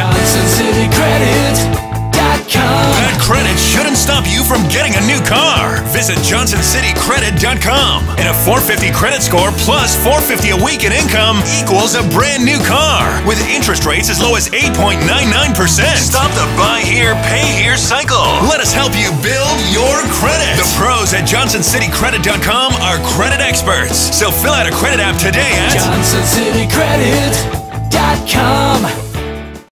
JohnsonCityCredit.com. Bad credit shouldn't stop you from getting a new car. Visit JohnsonCityCredit.com. And a 450 credit score plus 450 a week in income equals a brand new car with interest rates as low as 8.99%. Stop the buy here, pay here cycle. Let us help you build your credit. The pros at JohnsonCityCredit.com are credit experts. So fill out a credit app today at JohnsonCityCredit.com.